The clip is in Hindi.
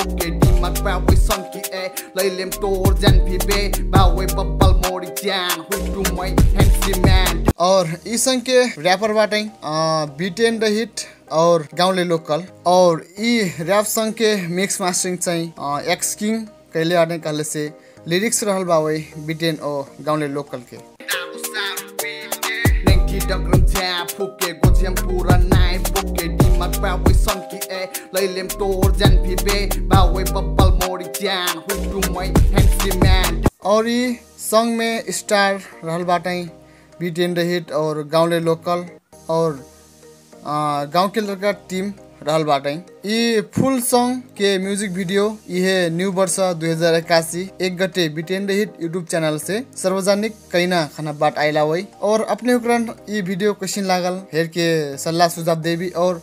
bokke di और इस के रैपर बाट बीट एंड हिट और गाँवले लोकल। और ये रैप संग के मिक्स मास्टरिंग एक्स किंग कहले आने कहले से लिरिक्स रहल बा बीट एंड और गाँवले लोकल के। पूरा di mat bawe sonki e, lay lem tor jan pi be, bawe babal mori jan, हुक्रू मै हैंसी मैन और ये सॉन्ग में स्टार रहल बाटे बीटेन द हिट और गाउँले लोकल और गाँव के लड़का टीम रहल बाटे ये फुल सॉन्ग के म्यूज़िक वीडियो ये न्यू वर्ष दो हज़ार इक्यासी एक गते बीटेन हिट यूट्यूब चैनल से सार्वजनिक कैना खाना बाट आयला हुई और अपने उपरांत ये वीडियो कैसन लागल हेर के सल्लाह सुझाव देवी और